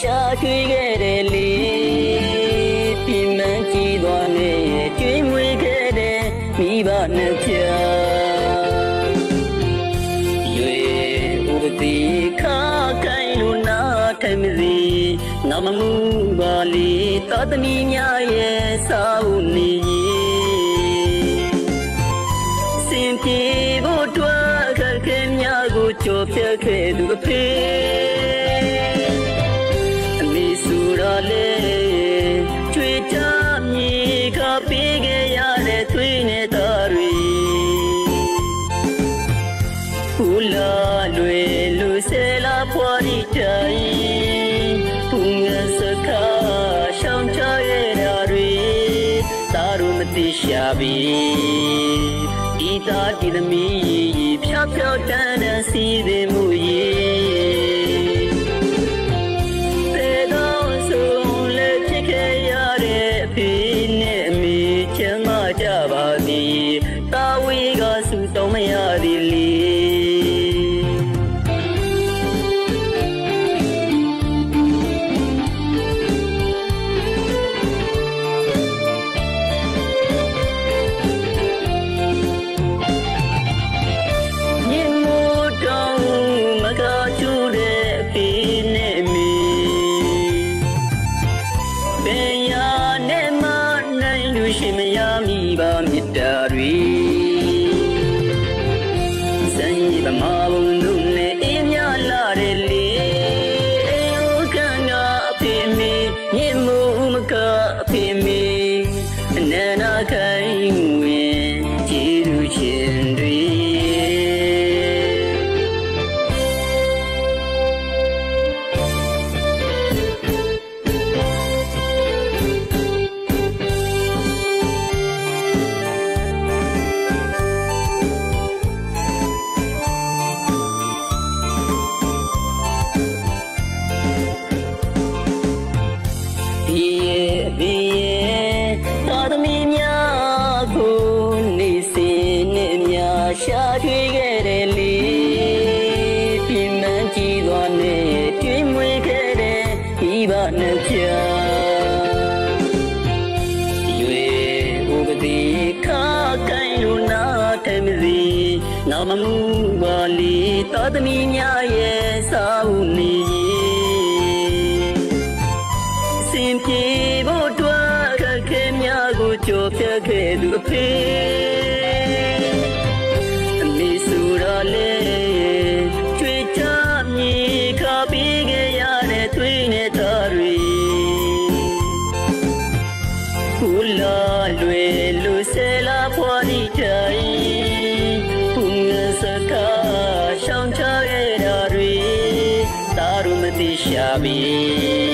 ရှာထွေးခဲ့တယ်လေပြင်မှန်းကြည့်သွားနေကျွေးမွေးခဲ့တယ်မိဘနှစ်ဖြာရွေဥပတိခါကိုင်လို့နာထိုင်မစီငါမမှုပါလေသာသမီများရဲ့စာအုပ်နေစင်ပြေဖို့တွားခက်ခဲများကိုကြော်ဖြတ်ခဲ့သူအဖေ ဖူလာလွေလူဆဲလာဖွာရီတိုင်ဖူငါစကားရှောင်းချရဲ့ဓာတွေသားတို့မသိရှာပြီဤသားဒီသမီးဖြောက်ဖြောက်တန်းတန်းစီသည်မှုရဲ့တော့မရသည်လေရှင် မာဘုံတို့နဲ့အေးမြလာတယ်လေအေယုခံကအဖေမေညင်မှုမကအဖေမေအနန္တခို နဲ့ပြရွေဥပတိခါကိုင်လူနာတယ်မစီနာမမှုပါလီသာသမီများရဲ့စာအုပ်နေင်ပြေဖို့တွားခက်ခဲများကိုကြော်ဖြတ်ခဲ့သူအဖေ တိ